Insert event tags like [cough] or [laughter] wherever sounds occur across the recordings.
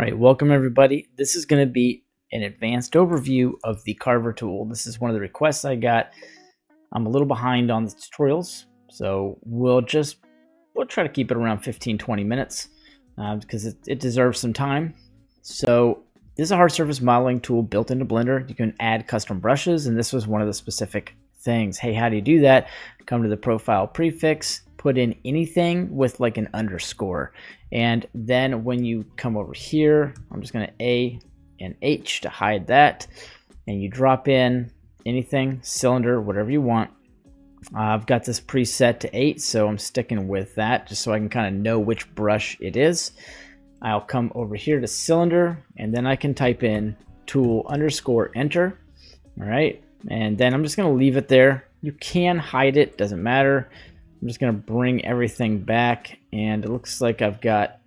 All right, welcome everybody. This is going to be an advanced overview of the Carver tool. This is one of the requests I got. I'm a little behind on the tutorials, so we'll just we'll try to keep it around 15-20 minutes uh, because it, it deserves some time. So this is a hard surface modeling tool built into Blender. You can add custom brushes, and this was one of the specific things. Hey, how do you do that? Come to the profile prefix, put in anything with like an underscore. And then when you come over here, I'm just going to A and H to hide that. And you drop in anything, cylinder, whatever you want. Uh, I've got this preset to 8, so I'm sticking with that just so I can kind of know which brush it is. I'll come over here to cylinder, and then I can type in tool underscore enter. All right, and then I'm just going to leave it there. You can hide it, doesn't matter. I'm just going to bring everything back and it looks like I've got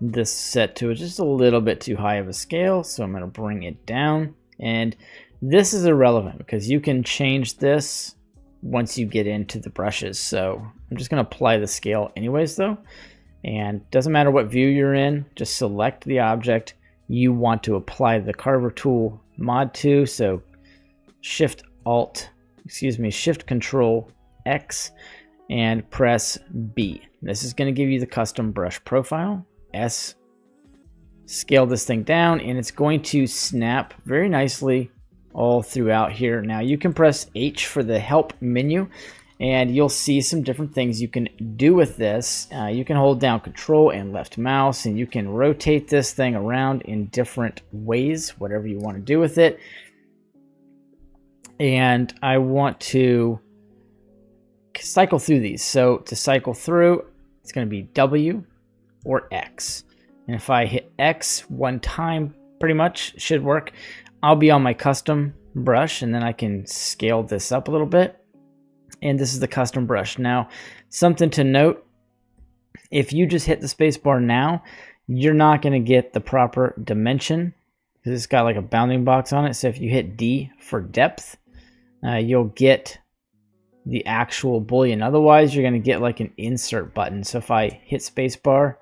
this set to just a little bit too high of a scale. So I'm going to bring it down and this is irrelevant because you can change this once you get into the brushes. So I'm just going to apply the scale anyways though. And doesn't matter what view you're in, just select the object you want to apply the carver tool mod to. So shift alt, excuse me, shift control X and press B. This is going to give you the custom brush profile. S, scale this thing down, and it's going to snap very nicely all throughout here. Now you can press H for the help menu, and you'll see some different things you can do with this. Uh, you can hold down control and left mouse, and you can rotate this thing around in different ways, whatever you want to do with it. And I want to cycle through these. So to cycle through, it's going to be W or X. And if I hit X one time, pretty much should work. I'll be on my custom brush and then I can scale this up a little bit. And this is the custom brush. Now, something to note, if you just hit the spacebar now, you're not going to get the proper dimension because it's got like a bounding box on it. So if you hit D for depth, uh, you'll get the actual boolean. Otherwise, you're going to get like an insert button. So if I hit spacebar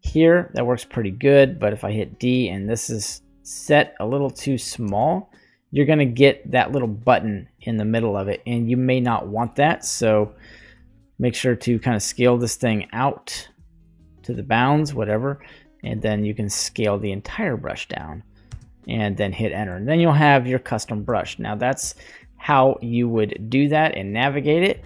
here, that works pretty good. But if I hit D and this is set a little too small, you're going to get that little button in the middle of it. And you may not want that. So make sure to kind of scale this thing out to the bounds, whatever. And then you can scale the entire brush down and then hit enter. And then you'll have your custom brush. Now that's how you would do that and navigate it.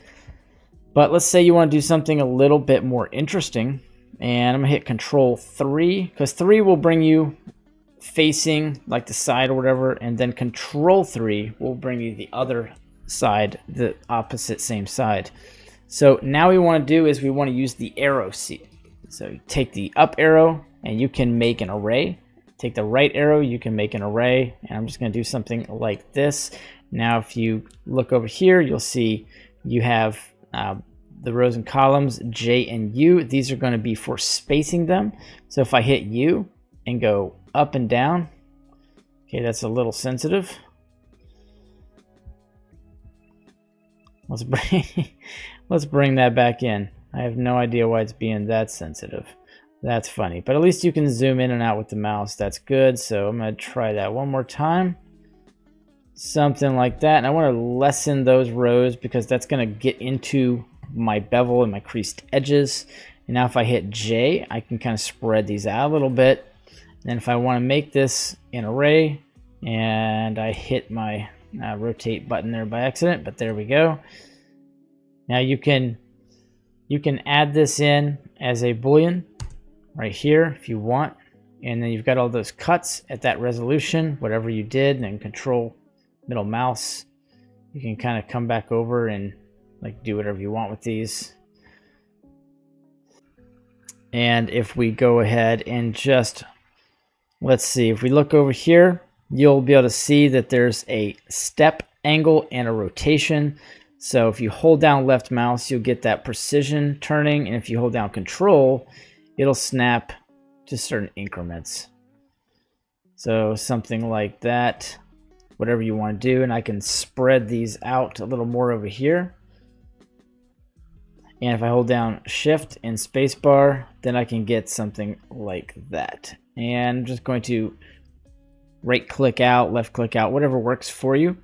But let's say you want to do something a little bit more interesting. And I'm going to hit control 3 because 3 will bring you facing like the side or whatever. And then control 3 will bring you the other side, the opposite same side. So now we want to do is we want to use the arrow seat. So you take the up arrow and you can make an array. Take the right arrow, you can make an array. And I'm just going to do something like this. Now, if you look over here, you'll see you have uh, the rows and columns, J and U. These are going to be for spacing them. So if I hit U and go up and down, okay, that's a little sensitive. Let's bring, [laughs] let's bring that back in. I have no idea why it's being that sensitive. That's funny, but at least you can zoom in and out with the mouse. That's good. So I'm going to try that one more time something like that. And I want to lessen those rows because that's going to get into my bevel and my creased edges. And now if I hit J, I can kind of spread these out a little bit. And if I want to make this an array, and I hit my uh, rotate button there by accident, but there we go. Now you can you can add this in as a boolean right here if you want. And then you've got all those cuts at that resolution, whatever you did, and then control middle mouse. You can kind of come back over and like do whatever you want with these. And if we go ahead and just, let's see, if we look over here, you'll be able to see that there's a step angle and a rotation. So if you hold down left mouse, you'll get that precision turning. And if you hold down control, it'll snap to certain increments. So something like that whatever you want to do. And I can spread these out a little more over here. And if I hold down shift and spacebar, then I can get something like that. And I'm just going to right click out, left click out, whatever works for you.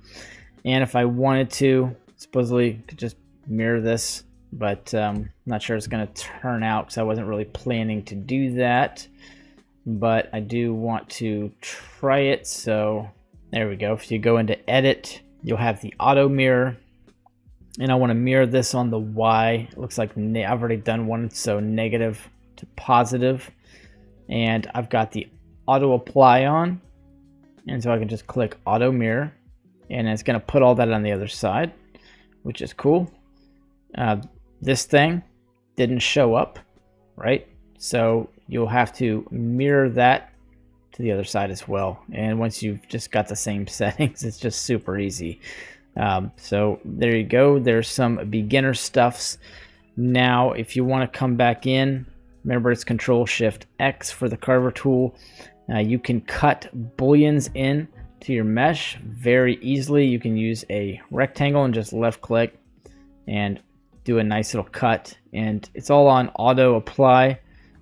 And if I wanted to, supposedly could just mirror this, but um, I'm not sure it's going to turn out because I wasn't really planning to do that. But I do want to try it, so there we go. If you go into edit, you'll have the auto mirror. And I want to mirror this on the Y. It looks like I've already done one, so negative to positive. And I've got the auto apply on. And so I can just click auto mirror and it's going to put all that on the other side, which is cool. Uh, this thing didn't show up, right? So you'll have to mirror that to the other side as well. And once you've just got the same [laughs] settings, it's just super easy. Um, so there you go. There's some beginner stuffs. Now, if you want to come back in, remember it's Control Shift X for the Carver tool. Uh, you can cut booleans in to your mesh very easily. You can use a rectangle and just left click and do a nice little cut. And it's all on auto apply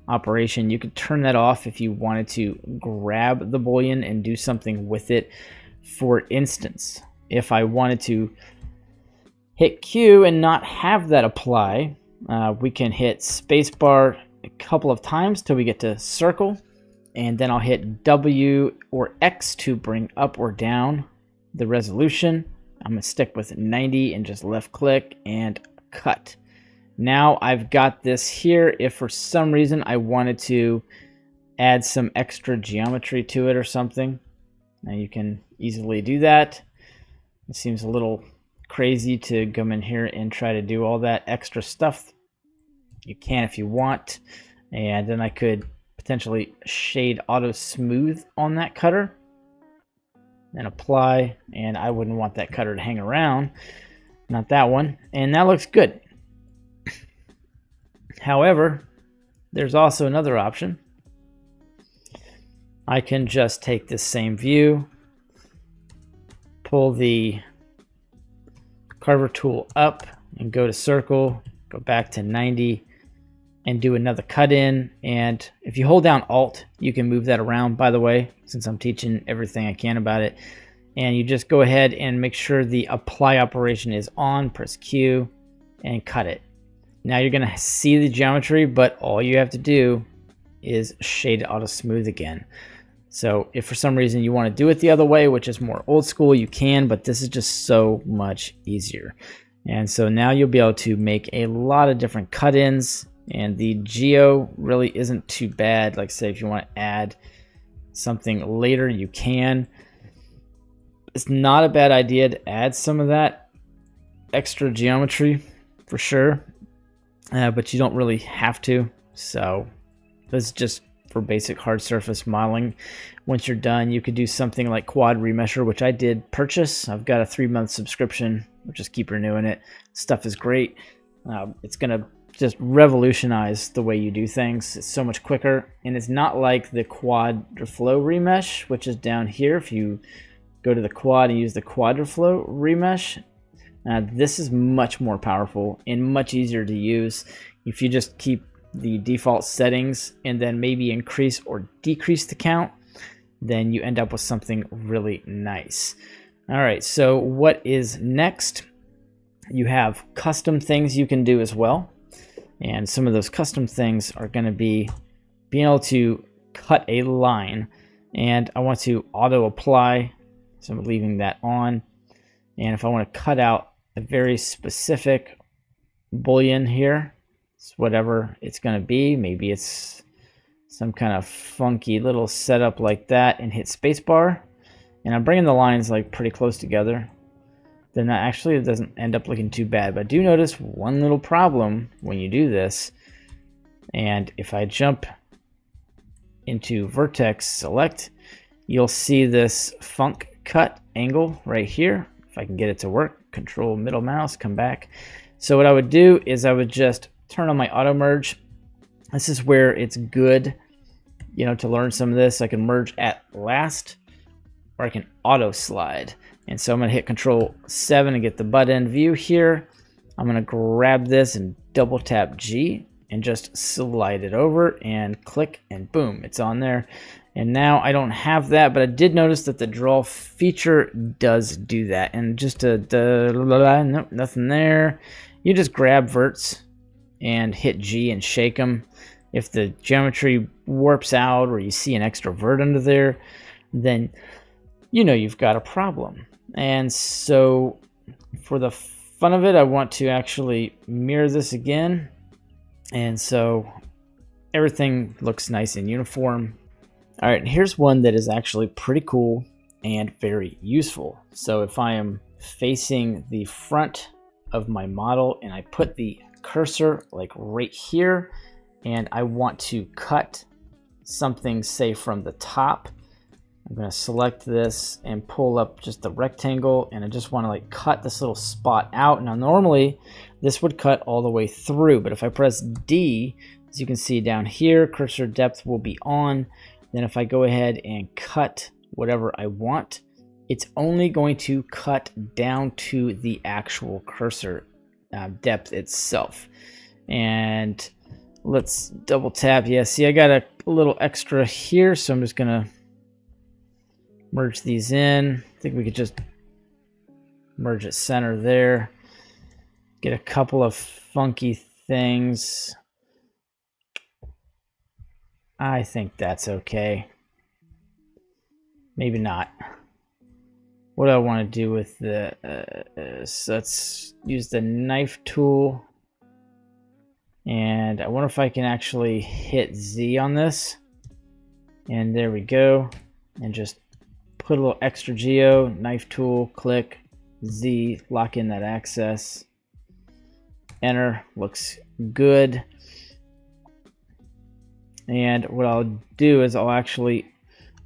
operation. You could turn that off if you wanted to grab the boolean and do something with it. For instance, if I wanted to hit Q and not have that apply, uh, we can hit spacebar a couple of times till we get to circle and then I'll hit W or X to bring up or down the resolution. I'm going to stick with 90 and just left click and cut. Now I've got this here. If for some reason I wanted to add some extra geometry to it or something, now you can easily do that. It seems a little crazy to come in here and try to do all that extra stuff. You can if you want. And then I could potentially shade auto smooth on that cutter and apply and I wouldn't want that cutter to hang around not that one and that looks good however there's also another option I can just take this same view pull the carver tool up and go to circle go back to 90 and do another cut in. And if you hold down Alt, you can move that around, by the way, since I'm teaching everything I can about it. And you just go ahead and make sure the apply operation is on, press Q, and cut it. Now you're going to see the geometry, but all you have to do is shade it auto smooth again. So if for some reason you want to do it the other way, which is more old school, you can, but this is just so much easier. And so now you'll be able to make a lot of different cut-ins and the geo really isn't too bad. Like say if you want to add something later, you can. It's not a bad idea to add some of that extra geometry for sure. Uh, but you don't really have to. So this is just for basic hard surface modeling. Once you're done, you could do something like Quad Remesher, which I did purchase. I've got a three month subscription, just keep renewing it. Stuff is great. Uh, it's going to just revolutionize the way you do things. It's so much quicker, and it's not like the QuadriFlow remesh, which is down here. If you go to the quad and use the QuadriFlow remesh, uh, this is much more powerful and much easier to use. If you just keep the default settings and then maybe increase or decrease the count, then you end up with something really nice. All right, so what is next? You have custom things you can do as well. And some of those custom things are going to be being able to cut a line. And I want to auto apply. So I'm leaving that on. And if I want to cut out a very specific boolean here, it's whatever it's going to be. Maybe it's some kind of funky little setup like that and hit spacebar. And I'm bringing the lines like pretty close together then that actually doesn't end up looking too bad. But I do notice one little problem when you do this. And if I jump into vertex select, you'll see this funk cut angle right here. If I can get it to work, control middle mouse, come back. So what I would do is I would just turn on my auto merge. This is where it's good, you know, to learn some of this. I can merge at last or I can auto slide. And so I'm to hit Control 7 and get the butt end view here. I'm going to grab this and double tap G and just slide it over and click and boom, it's on there. And now I don't have that, but I did notice that the draw feature does do that. And just a, nope, nothing there. You just grab verts and hit G and shake them. If the geometry warps out or you see an extra vert under there, then you know you've got a problem. And so for the fun of it, I want to actually mirror this again. And so everything looks nice and uniform. All right, here's one that is actually pretty cool and very useful. So if I am facing the front of my model and I put the cursor like right here and I want to cut something say from the top I'm to select this and pull up just the rectangle and I just want to like cut this little spot out now normally this would cut all the way through but if I press D as you can see down here cursor depth will be on then if I go ahead and cut whatever I want, it's only going to cut down to the actual cursor uh, depth itself. And let's double tap. Yeah, see, I got a, little extra here, so I'm just going to merge these in. I think we could just merge it center there. Get a couple of funky things. I think that's okay. Maybe not. What do I want to do with the... Uh, uh, so let's use the knife tool. And I wonder if I can actually hit Z on this. And there we go. And just put a little extra geo, knife tool, click, Z, lock in that access. Enter, looks good. And what I'll do is I'll actually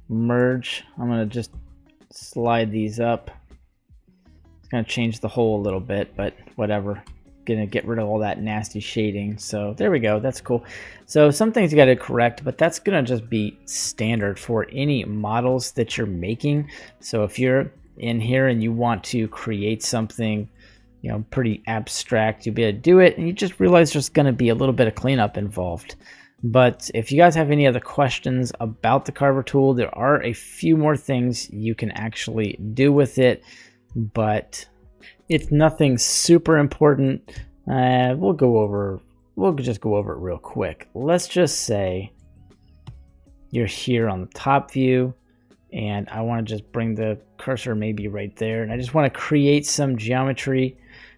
merge. I'm going to just slide these up. It's going to change the hole a little bit, but whatever. To get rid of all that nasty shading. So there we go. That's cool. So some things you got to correct, but that's to just be standard for any models that you're making. So if you're in here and you want to create something you know pretty abstract you'll be able to do it and you just realize there's going to be a little bit of cleanup involved but if you guys have any other questions about the Carver tool, there are a few more things you can actually do with it, but it's nothing super important. Uh, we'll go over, we'll just go over it real quick. Let's just say you're here on the top view and I want to just bring the cursor maybe right there and I just want to create some geometry.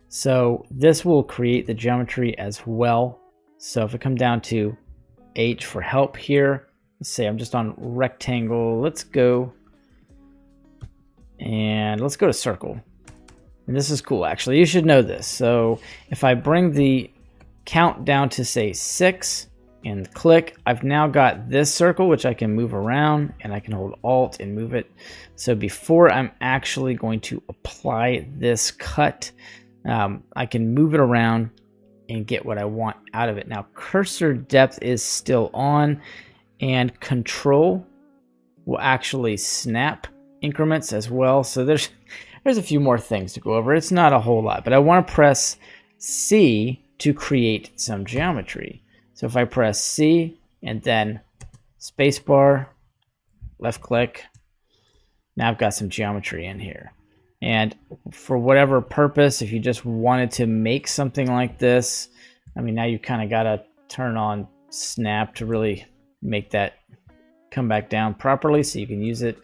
So this will create the geometry as well. So if I come down to H for help here. Let's say I'm just on rectangle. Let's go and let's go to circle. And this is cool, actually. You should know this. So if I bring the count down to say six and click, I've now got this circle, which I can move around and I can hold alt and move it. So before I'm actually going to apply this cut, um, I can move it around and get what I want out of it. Now cursor depth is still on and control will actually snap increments as well. So there's [laughs] there's a few more things to go over. It's not a whole lot, but I want to press C to create some geometry. So if I press C and then spacebar, left click, now I've got some geometry in here. And for whatever purpose, if you just wanted to make something like this, I mean, now you kind of got to turn on snap to really make that come back down properly so you can use it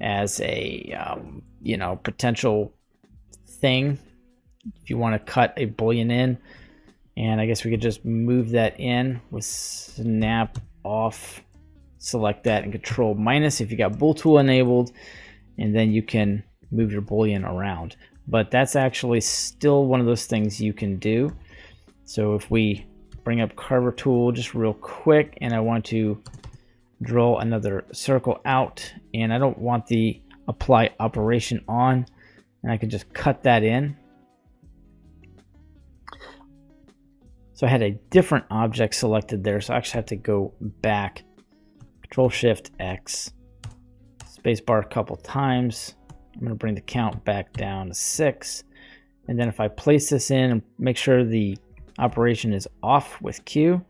as a, um, you know, potential thing if you want to cut a boolean in. And I guess we could just move that in with snap off, select that and control minus if you got bool tool enabled. And then you can move your boolean around. But that's actually still one of those things you can do. So if we bring up Carver tool just real quick and I want to draw another circle out and I don't want the apply operation on and I can just cut that in. So I had a different object selected there so I actually have to go back control shift X spacebar a couple times I'm going to bring the count back down to 6. And then if I place this in and make sure the operation is off with Q,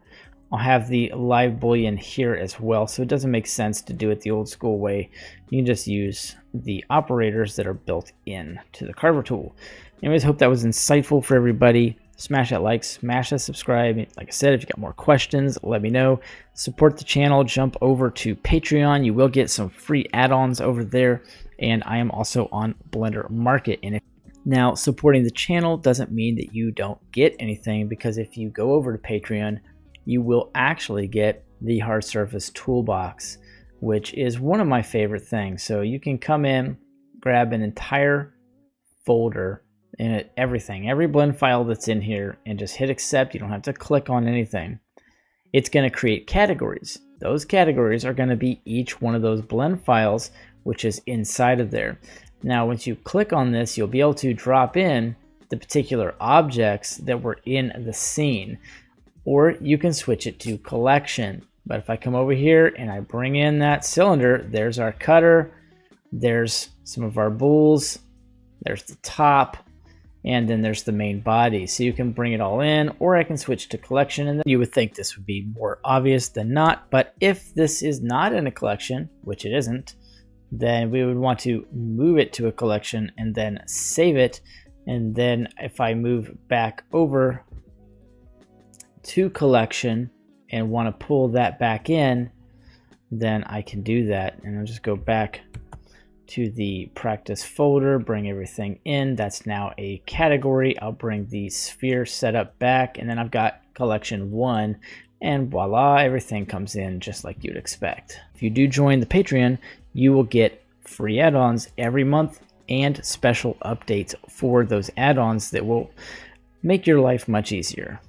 I'll have the live boolean here as well. So it doesn't make sense to do it the old school way. You can just use the operators that are built in to the Carver tool. Anyways, hope that was insightful for everybody. Smash that like, smash that subscribe. Like I said, if you got more questions, let me know. Support the channel, jump over to Patreon. You will get some free add-ons over there. And I am also on Blender Market. And if now, supporting the channel doesn't mean that you don't get anything because if you go over to Patreon, you will actually get the hard surface toolbox, which is one of my favorite things. So you can come in, grab an entire folder and everything, every blend file that's in here, and just hit accept. You don't have to click on anything. It's going to create categories. Those categories are going to be each one of those blend files, which is inside of there. Now, once you click on this, you'll be able to drop in the particular objects that were in the scene or you can switch it to collection. But if I come over here and I bring in that cylinder, there's our cutter, there's some of our bools, there's the top, and then there's the main body. So you can bring it all in, or I can switch to collection, and you would think this would be more obvious than not. But if this is not in a collection, which it isn't, then we would want to move it to a collection and then save it. And then if I move back over to collection and want to pull that back in, then I can do that. And I'll just go back to the practice folder, bring everything in. That's now a category. I'll bring the sphere setup back, and then I've got collection one, and voila, everything comes in just like you'd expect. If you do join the Patreon, you will get free add-ons every month and special updates for those add-ons that will make your life much easier.